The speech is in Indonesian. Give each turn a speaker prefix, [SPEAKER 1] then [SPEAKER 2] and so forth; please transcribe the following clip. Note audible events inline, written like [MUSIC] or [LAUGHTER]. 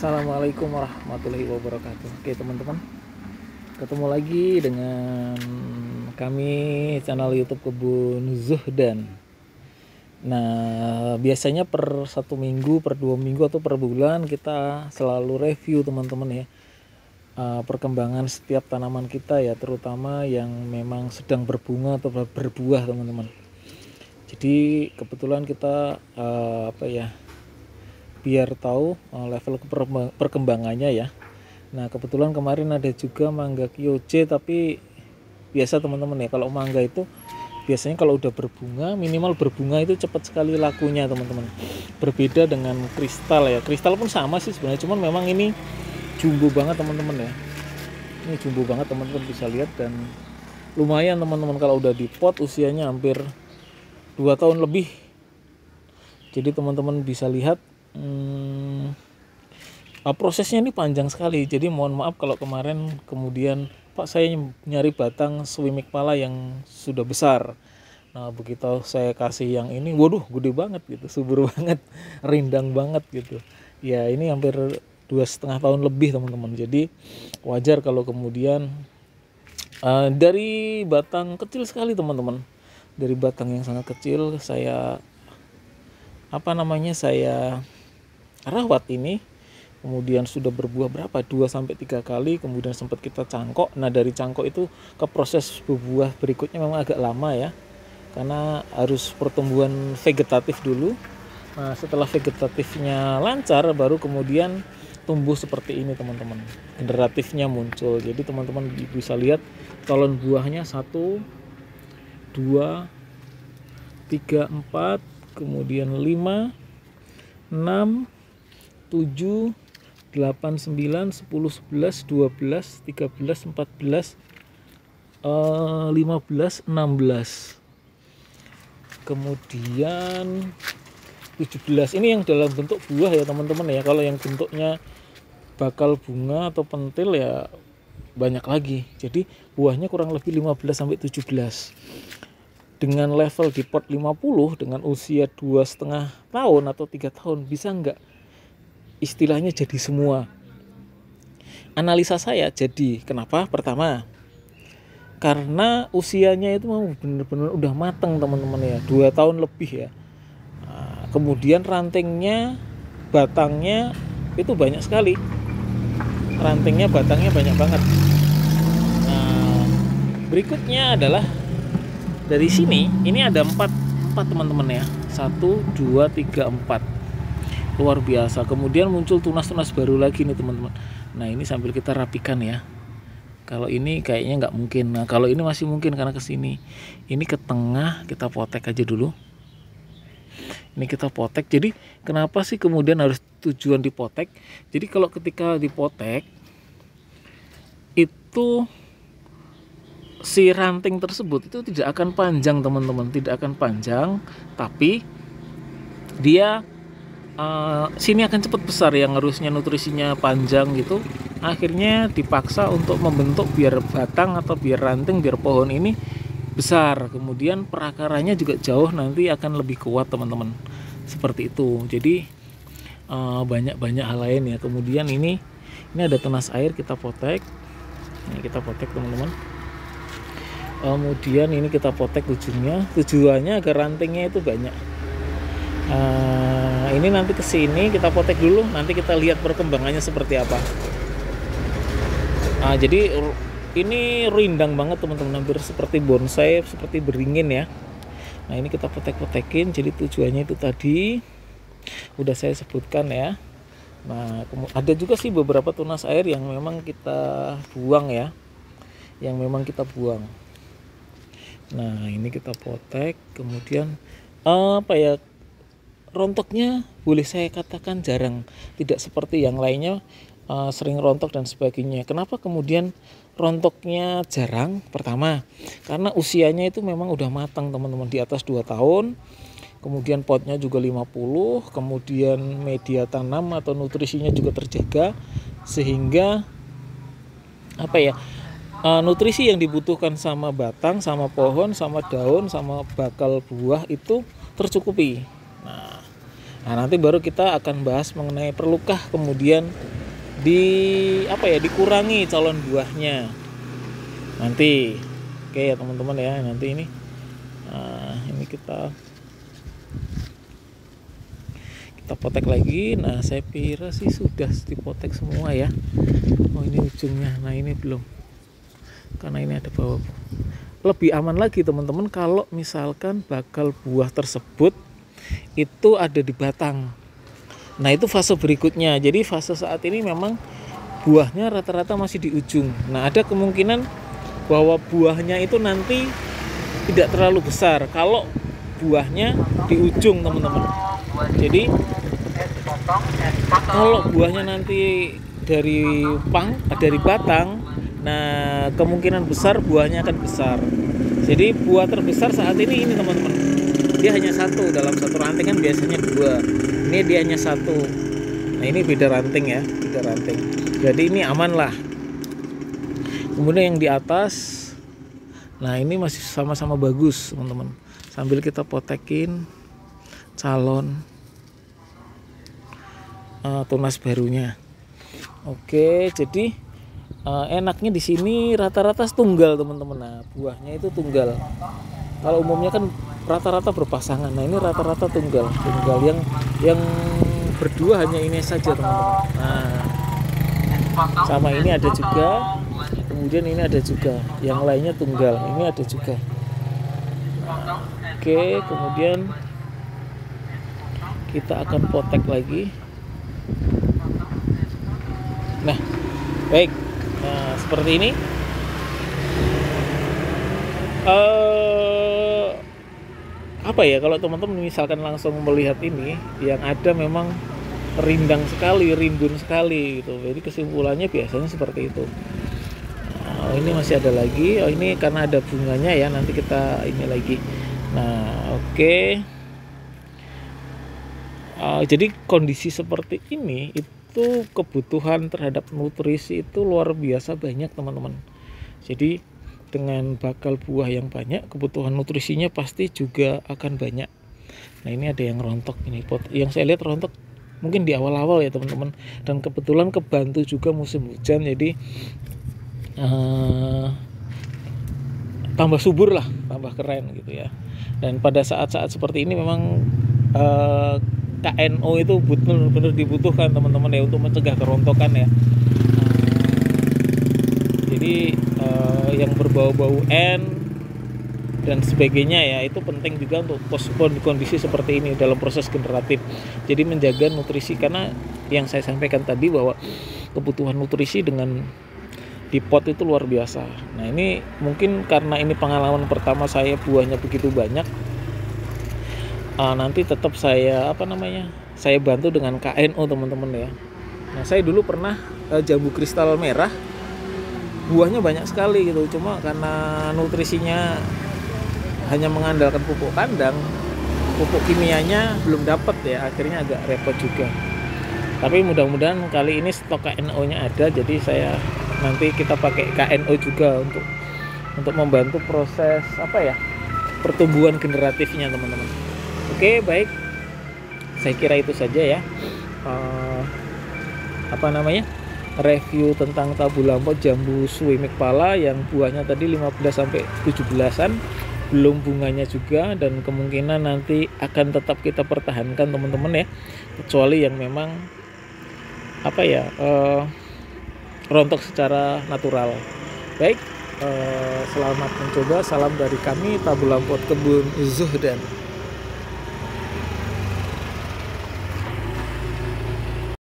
[SPEAKER 1] Assalamualaikum warahmatullahi wabarakatuh. Oke teman-teman, ketemu lagi dengan kami channel YouTube Kebun Zuhdan. Nah biasanya per satu minggu, per dua minggu atau per bulan kita selalu review teman-teman ya uh, perkembangan setiap tanaman kita ya, terutama yang memang sedang berbunga atau berbuah teman-teman. Jadi kebetulan kita uh, apa ya biar tahu uh, level perkembangannya ya. Nah kebetulan kemarin ada juga mangga kyoje tapi biasa teman-teman ya kalau mangga itu biasanya kalau udah berbunga minimal berbunga itu cepat sekali lakunya teman-teman. Berbeda dengan kristal ya. Kristal pun sama sih sebenarnya cuman memang ini jumbo banget teman-teman ya. Ini jumbo banget teman-teman bisa lihat dan lumayan teman-teman kalau udah di pot usianya hampir dua tahun lebih jadi teman-teman bisa lihat hmm, uh, prosesnya ini panjang sekali. Jadi mohon maaf kalau kemarin kemudian Pak saya nyari batang swimik pala yang sudah besar. Nah begitu saya kasih yang ini waduh gede banget gitu subur [LAUGHS] banget rindang banget gitu. Ya ini hampir dua setengah tahun lebih teman-teman. Jadi wajar kalau kemudian uh, dari batang kecil sekali teman-teman. Dari batang yang sangat kecil saya apa namanya saya rawat ini kemudian sudah berbuah berapa? 2 sampai tiga kali kemudian sempat kita cangkok. Nah dari cangkok itu ke proses berbuah berikutnya memang agak lama ya karena harus pertumbuhan vegetatif dulu. Nah setelah vegetatifnya lancar baru kemudian tumbuh seperti ini teman-teman. Generatifnya muncul. Jadi teman-teman bisa lihat calon buahnya satu dua tiga empat kemudian lima enam 7 8 9 10 11 12 13 14 uh, 15 16 kemudian 17 ini yang dalam bentuk buah ya teman-teman ya. Kalau yang bentuknya bakal bunga atau pentil ya banyak lagi. Jadi buahnya kurang lebih 15 sampai 17 dengan level di pot 50 dengan usia dua setengah tahun atau tiga tahun bisa nggak istilahnya jadi semua. Analisa saya jadi kenapa? Pertama, karena usianya itu mau benar-benar udah matang teman-teman ya, dua tahun lebih ya. Nah, kemudian rantingnya, batangnya itu banyak sekali. Rantingnya, batangnya banyak banget. Nah, berikutnya adalah dari sini, ini ada empat empat teman-teman ya, satu, dua, tiga, empat luar biasa. Kemudian muncul tunas-tunas baru lagi nih teman-teman. Nah ini sambil kita rapikan ya. Kalau ini kayaknya nggak mungkin. Nah kalau ini masih mungkin karena ke sini ini ke tengah kita potek aja dulu. Ini kita potek. Jadi kenapa sih kemudian harus tujuan dipotek? Jadi kalau ketika dipotek itu si ranting tersebut itu tidak akan panjang teman-teman. Tidak akan panjang tapi dia uh, sini akan cepat besar yang harusnya nutrisinya panjang gitu. Akhirnya dipaksa untuk membentuk biar batang atau biar ranting biar pohon ini besar. Kemudian perakarannya juga jauh nanti akan lebih kuat teman-teman. Seperti itu. Jadi uh, banyak-banyak hal lain ya. Kemudian ini ini ada tunas air kita potek. Ini kita potek teman-teman. Kemudian ini kita potek ujungnya. Tujuannya agar rantingnya itu banyak. Uh, ini nanti ke sini kita potek dulu nanti kita lihat perkembangannya seperti apa. Nah jadi ini rindang banget teman-teman hampir seperti bonsai seperti beringin ya. Nah ini kita potek-potekin jadi tujuannya itu tadi udah saya sebutkan ya. Nah ada juga sih beberapa tunas air yang memang kita buang ya yang memang kita buang. Nah ini kita potek kemudian apa ya rontoknya boleh saya katakan jarang. Tidak seperti yang lainnya uh, sering rontok dan sebagainya. Kenapa kemudian rontoknya jarang? Pertama karena usianya itu memang udah matang teman-teman di atas 2 tahun. Kemudian potnya juga 50 kemudian media tanam atau nutrisinya juga terjaga sehingga apa ya uh, nutrisi yang dibutuhkan sama batang sama pohon sama daun sama bakal buah itu tercukupi nah nanti baru kita akan bahas mengenai perlukah kemudian di apa ya dikurangi calon buahnya. Nanti oke ya teman-teman ya nanti ini nah, ini kita kita potek lagi. Nah saya kira sih sudah dipotek semua ya. Oh ini ujungnya. Nah ini belum. Karena ini ada bawah. Lebih aman lagi teman-teman kalau misalkan bakal buah tersebut itu ada di batang nah itu fase berikutnya jadi fase saat ini memang buahnya rata-rata masih di ujung nah ada kemungkinan bahwa buahnya itu nanti tidak terlalu besar kalau buahnya di ujung teman-teman jadi kalau buahnya nanti dari pang dari batang Nah, kemungkinan besar buahnya akan besar. Jadi buah terbesar saat ini ini teman-teman. Dia hanya satu dalam satu ranting kan biasanya dua. Ini dia hanya satu. Nah ini beda ranting ya, beda ranting. Jadi ini aman lah. Kemudian yang di atas, nah ini masih sama-sama bagus teman-teman. Sambil kita potekin calon uh, tunas barunya. Oke, jadi uh, enaknya di sini rata-rata tunggal teman-teman nah buahnya itu tunggal kalau umumnya kan rata-rata berpasangan. Nah ini rata-rata tunggal. Tunggal yang yang berdua hanya ini saja teman-teman. Nah sama ini ada juga. Kemudian ini ada juga. Yang lainnya tunggal. Ini ada juga. Oke kemudian kita akan potek lagi. Nah baik. Nah seperti ini uh, apa ya kalau teman-teman misalkan langsung melihat ini yang ada memang rindang sekali rimbun sekali gitu. Jadi kesimpulannya biasanya seperti itu. Nah, ini masih ada lagi. Oh ini karena ada bunganya ya nanti kita ini lagi. Nah oke. Okay. uh, jadi kondisi seperti ini itu kebutuhan terhadap nutrisi itu luar biasa banyak teman-teman. Jadi dengan bakal buah yang banyak kebutuhan nutrisinya pasti juga akan banyak. Nah ini ada yang rontok ini pot. Yang saya lihat rontok mungkin di awal-awal ya teman-teman. Dan kebetulan kebantu juga musim hujan jadi uh, tambah subur lah tambah keren gitu ya. Dan pada saat-saat seperti ini memang uh, KNO itu benar-benar dibutuhkan teman-teman ya untuk mencegah kerontokan ya. Uh, yang berbau-bau N dan sebagainya ya itu penting juga untuk kondisi seperti ini dalam proses generatif. Jadi menjaga nutrisi karena yang saya sampaikan tadi bahwa kebutuhan nutrisi dengan di pot itu luar biasa. Nah ini mungkin karena ini pengalaman pertama saya buahnya begitu banyak uh, nanti tetap saya apa namanya saya bantu dengan KNO teman-teman ya nah saya dulu pernah uh, jambu kristal merah buahnya banyak sekali gitu cuma karena nutrisinya hanya mengandalkan pupuk kandang pupuk kimianya belum dapat ya akhirnya agak repot juga tapi mudah-mudahan kali ini stok KNO nya ada jadi saya nanti kita pakai KNO juga untuk untuk membantu proses apa ya pertumbuhan generatifnya teman-teman Oke, baik. Saya kira itu saja ya. Uh, apa namanya? Review tentang tabu lampau jambu suwimik pala yang buahnya tadi 15 sampai 17-an. Belum bunganya juga dan kemungkinan nanti akan tetap kita pertahankan teman-teman ya. Kecuali yang memang apa ya? Uh, rontok secara natural. Baik, uh, selamat mencoba. Salam dari kami Tabu Lampot Kebun Zuhdan.